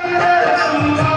Música